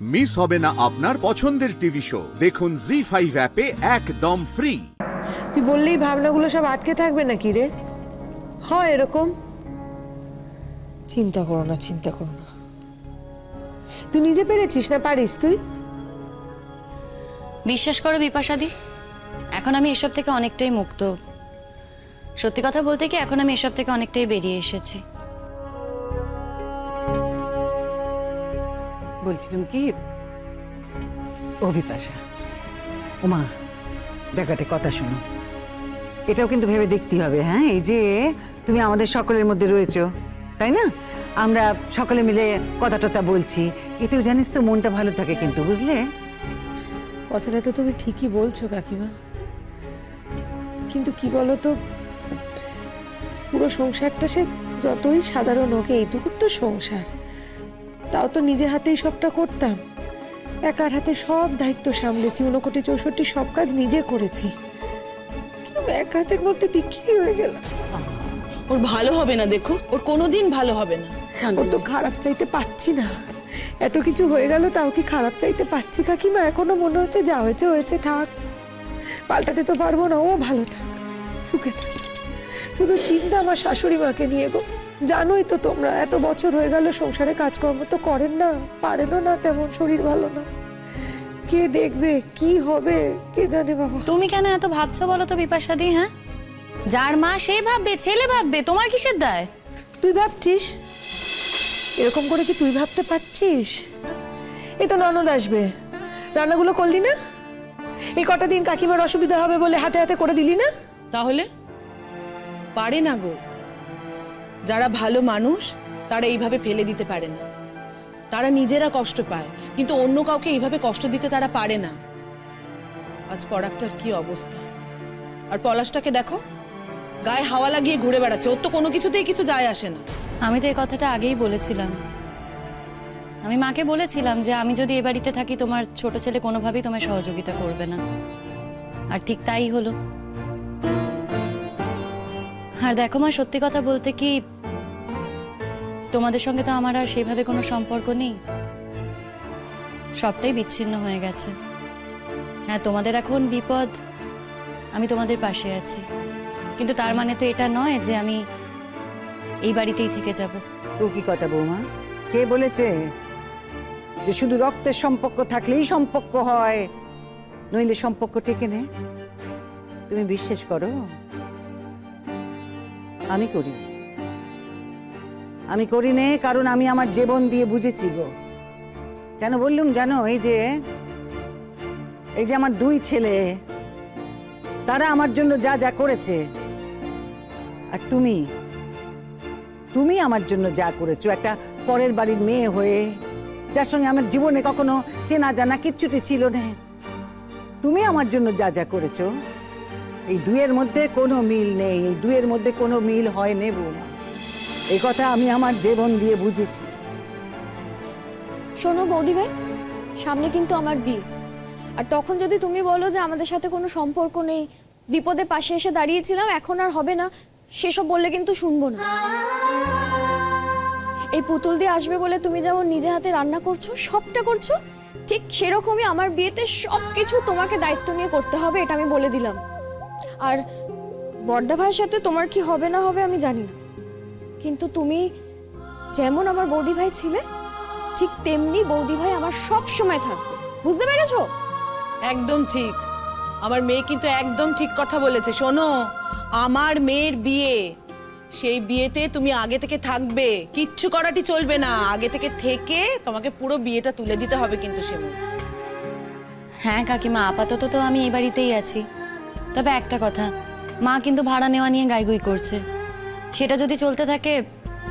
Miss হবে না আপনার পছন্দের টিভি শো। দেখুন জি ফাইভ অ্যাপে একদম ফ্রি তুই বললেই ভাবনাগুলো সব আটকে থাকবে নাকি রে? হয় এরকম? চিন্তা করো না চিন্তা করো না। তুই নিজে পেরেছিস না পারিস তুই? বিশ্বাস করো বিপাশাদি এখন আমি এসব থেকে অনেকটাই মুক্ত। সত্যি কথা বলতে কি এখন আমি এসব থেকে অনেকটাই বেরিয়ে এসেছি। বলছিলাম কি? ও বিপাশা ওমা, দেখো একটা কথা শোনো। এটাও কিন্তু ভেবে দেখতে হবে হ্যাঁ? এই যে তুমি আমাদের সকলের মধ্যে রয়েছো, তাই না? আমরা সকলে মিলে কথা টথা বলছি, এতেও জানিস তো মনটা ভালো থাকে কিন্তু, বুঝলে? কথাটা তো তুমি ঠিকই বলছো, কাকিমা। কিন্তু কি বলো তো পুরো সংসারটা সে যতই সাধারণ হোক এইটুকু তো সংসার। তাও তো নিজে হাতেই সবটা করতাম। একার হাতে সব দায়িত্ব সামলেছি ঊনকোটি চৌষট্টি সব কাজ নিজে করেছি। এক রাতের মধ্যে বিক্রি হয়ে গেল। ওর ভালো হবে না দেখো ওর কোনোদিন ভালো হবে না। ওর তো খারাপ চাইতে পারছি না। এত কিছু হয়ে গেল তাও কি খারাপ চাইতে পারছি? কাকিমা এখনও মনে হচ্ছে যা হয়েছে হয়েছে থাক। পাল্টাতে তো পারব না ও ভালো থাক। সুখে থাক। শুধু চিন্তা আমার শাশুড়ি মাকে নিয়ে গো। জানোই তো তোমরা এত বছর হয়ে গেল সংসারে কাজকর্ম তো করেন না পারেনও না তেমন শরীর ভালো না। কে দেখবে কি হবে কে জানে বাবা। তুমি কেন এত ভাবছ বলো তো বিপাশাদি হ্যাঁ? যার মা সে ভাববে ছেলে ভাববে তোমার কিসের দায়? তুই ভাবছিস? এরকম করে কি তুই ভাবতে পারছিস? এই তো ননদ আসবে। রান্নাগুলো করলি না? এই কটা দিন কাকিমার অসুবিধা হবে বলে হাতে হাতে করে দিলি না? তাহলে? পারে না গো। যারা ভালো মানুষ, তারা এইভাবে ফেলে দিতে পারে না। তারা নিজেরা কষ্ট পায়, কিন্তু অন্য কাউকে এইভাবে কষ্ট দিতে তারা পারে না। আজ পরাগটার কি অবস্থা? আর পলাশটাকে দেখো, গায়ে হাওয়া লাগিয়ে ঘুরে বেড়াচ্ছে। ওর তো কোনো কিছুতেই কিছু যায় আসে না। আমি তো এই কথাটা আগেই বলেছিলাম। আমি মাকে বলেছিলাম যে আমি যদি এ বাড়িতে থাকি, তোমার ছোট ছেলে কোনোভাবেই তোমায় সহযোগিতা করবে না। আর ঠিক তাই হলো। আর দেখো মা, সত্যি কথা বলতে কি, তোমাদের সঙ্গে তো আমার আর সেভাবে কোনো সম্পর্ক নেই। সবটাই বিচ্ছিন্ন হয়ে গেছে। হ্যাঁ তোমাদের এখন বিপদ, আমি তোমাদের পাশে আছি। কিন্তু তার মানে তো এটা নয় যে আমি এই বাড়িতেই থেকে যাব। তো কি কথা বৌমা? কে বলেছে যে শুধু রক্তের সম্পর্ক থাকলেই সম্পর্ক হয়? নইলে সম্পর্ক টেকে নে। তুমি বিশ্বাস করো? আমি করি আমি করি নে কারণ আমি আমার জীবন দিয়ে বুঝেছি গো। কেন বললুম জানো, এই যে এই যে আমার দুই ছেলে, তারা আমার জন্য যা যা করেছে, আর তুমি তুমি আমার জন্য যা করেছ, একটা পরের বাড়ির মেয়ে হয়ে, যার সঙ্গে আমার জীবনে কখনো চেনা জানা কিচ্ছুটি ছিল না। তুমি আমার জন্য যা যা করেছ এই দুয়ের মধ্যে কোনো মিল নেই, এই দুয়ের মধ্যে কোনো মিল হয় নেব এই কথা আমি আমার জীবন দিয়ে বুঝেছি। শোনো বৌদি ভাই সামনে কিন্তু আমার বিয়ে। আর তখন যদি তুমি বলো যে আমাদের সাথে কোনো সম্পর্ক নেই, বিপদে পাশে এসে দাঁড়িয়েছিলাম, এখন আর হবে না, সেসব বললে কিন্তু শুনব না। এই পুতুল দিয়ে আসবে বলে তুমি যেমন নিজে হাতে রান্না করছ, সবটা করছ, ঠিক সেরকমই আমার বিয়েতে সব কিছু তোমাকে দায়িত্ব নিয়ে করতে হবে, এটা আমি বলে দিলাম। আর বর্দা ভাইয়ের সাথে তোমার কি হবে না হবে আমি জানি না। কিন্তু তুমি যেমন আমার বৌদি ভাই ছিলে ঠিক তেমনি বৌদি ভাই আমার সব সময় থাকবে। বুঝতে পেরেছ? একদম ঠিক। আমার মেয়ে কিন্তু একদম ঠিক কথা বলেছে শোনো। আমার মেয়ের বিয়ে সেই বিয়েতে তুমি আগে থেকে থাকবে। কিচ্ছু করাটি চলবে না। আগে থেকে থেকে তোমাকে পুরো বিয়েটা তুলে দিতে হবে কিন্তু সেমন। হ্যাঁ কাকিমা আপাতত তো আমি এই বাড়িতেই আছি। তবে একটা কথা মা কিন্তু ভাড়া নেওয়া নিয়ে গাইগুই করছে। সেটা যদি চলতে থাকে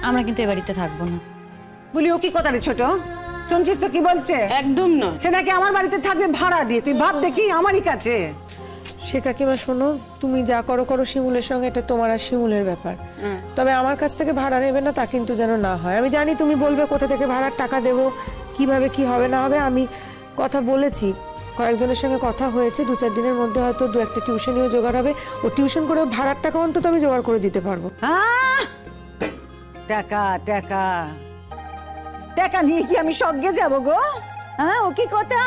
আমরা কিন্তু এ বাড়িতে থাকব না। বলি ও কি কথা রে ছোট? শুনছিস তো কি বলছে? একদম না। সে নাকি আমার বাড়িতে থাকবে ভাড়া দিয়ে। তুই ভাব দেখি আমারই কাছে। সে কাকিমা শোনো তুমি যা করো করো শিমুলের সঙ্গে এটা তোমার আর শিমুলের ব্যাপার। তবে আমার কাছ থেকে ভাড়া নেবে না তা কিন্তু যেন না হয়। আমি জানি তুমি বলবে কোথা থেকে ভাড়ার টাকা দেব কীভাবে কি হবে না হবে আমি কথা বলেছি। কয়েকজনের সঙ্গে কথা হয়েছে, দু চার দিনের মধ্যে হয়তো দু একটা টিউশনিও জোগাড় হবে। ও টিউশন করে ভাড়ার টাকা অন্তত আমি জোগাড় করে দিতে পারব! টাকা টাকা। টাকা নিয়ে কি আমি স্বর্গে যাব গো? হ্যাঁ ও কি কথা?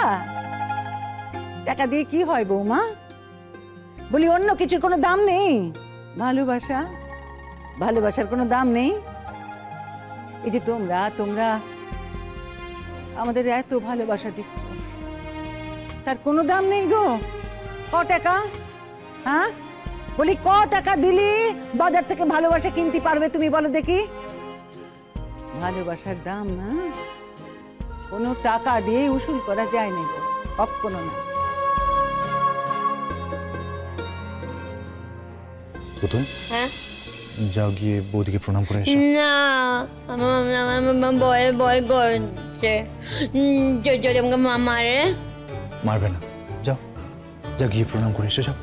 টাকা দিয়ে কি হয় বৌমা? বলি, অন্য কিছুর কোনো দাম নেই। ভালোবাসা? ভালোবাসার কোনো দাম নেই? এই যে তোমরা তোমরা আমাদের এত ভালোবাসা দিচ্ছ। তার কোনো দাম নেই গো। ক টাকা? হ্যাঁ? বলি ক টাকা দিলি? বাজার থেকে ভালোবাসা কিনতে পারবে তুমি বলো দেখি। ভালোবাসার দাম না? কোনো টাকা দিয়ে উসুল করা যায় না গো কখনো না। হ্যাঁ? যাও গিয়ে বৌদিকে প্রণাম করে এসো। না আমার আমার আমার ভয় ভয় করছে উম, যদি আমাকে মা মারে। মারবে না। যাও যাও, গিয়ে প্রণাম করে এসো, যাও।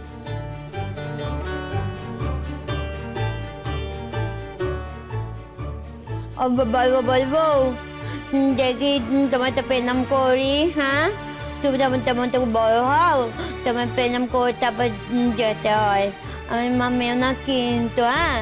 বলব বলব দেখি তোমার তো প্রণাম করি হ্যাঁ? তুমি যেমন তেমন তো বড় হও তোমার প্রণাম করে তারপর যেতে হয়। আমি মামিও না কিন্তু হ্যাঁ?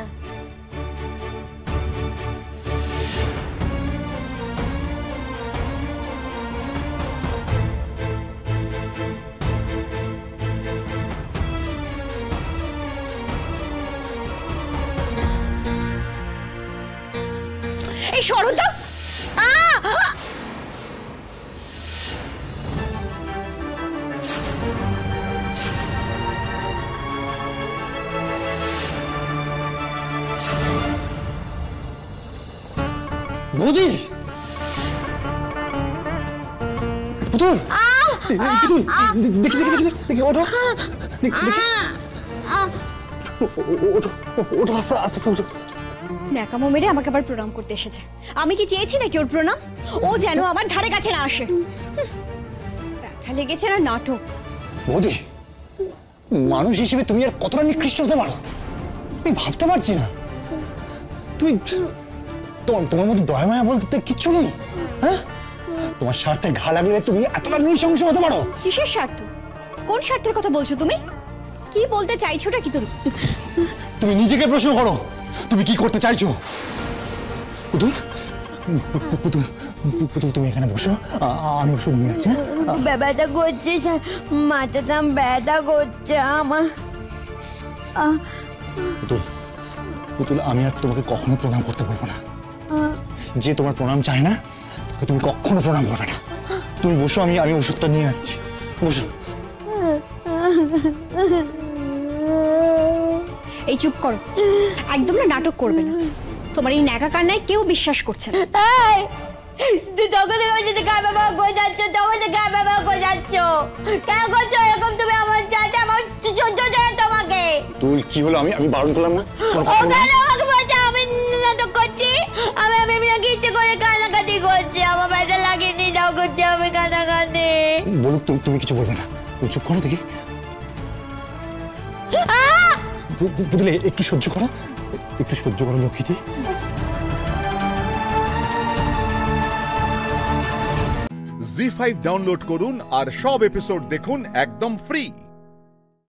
এই সরতা বৌদি! পুতুল! পুতুল! দেখি দেখি দেখি দেখি ওঠো। দেখি, দেখি। ওঠো ওঠো আস্তে আস্তে আস্তে ওঠো। ন্যাকামো মেরে আমাকে আবার প্রণাম করতে এসেছে। আমি কি চেয়েছি নাকি ওর প্রণাম? ও যেন আমার ধারে কাছে না আসে। ব্যথা লেগেছে না নাটক? বৌদি মানুষ হিসেবে তুমি আর কতটা নিকৃষ্ট হতে পারো? আমি ভাবতে পারছি না। তুমি তোমার তোমার মধ্যে দয়া মায়া বলতে কিচ্ছু নেই হ্যাঁ? তোমার স্বার্থে ঘা লাগলে তুমি এতটা নৃশংস হতে পারো। কিসের স্বার্থ? কোন স্বার্থের কথা বলছো তুমি? কি বলতে চাইছোটা কি তুমি? তুমি নিজেকে প্রশ্ন করো। তুমি কি করতে চাইছো? পুতুল? পুতুল পুতুল তুমি এখানে বসো। আমি ওষুধ নিয়ে আসছি? ব্যথা করছে মাথাটা ব্যথা করছে আমার। পুতুল পুতুল আমি আর তোমাকে কখনো প্রণাম করতে বলব না। যে তোমার প্রণাম চায় না তাকে তুমি কখনো প্রণাম করবে না। তুমি বসো আমি আমি ওষুধটা নিয়ে আসছি। বসো। এই চুপ করো। একদম না নাটক করবে না। তোমার এই ন্যাকা কান্নায় কেউ বিশ্বাস করছে না। তুই তখন থেকে বলছিস বাবা করে যাচ্ছ তখন থেকে কার বাবা করে যাচ্ছ। কেন করছ? এরকম তুমি আমার চাতে আমার সহ্য যায় তোমাকে। তুই কি হলো? আমি আমি বারণ করলাম না? কোনো কথা ও বলব না? কেন আমাকে বলছে আমি নাটক করছি আমি আমি নাকি ইচ্ছে করে কানাকাটি করছি আমার ব্যথা লাগিয়ে যাও করছি আমি কানাকাটি বলুক তুমি তুমি কিছু বলবে না। তুমি চুপ করো দেখি। এ- একটু সহ্য করো। একটু সহ্য করো, লক্ষ্মীটি। জি ফাইভ ডাউনলোড করুন আর সব এপিসোড দেখুন একদম ফ্রি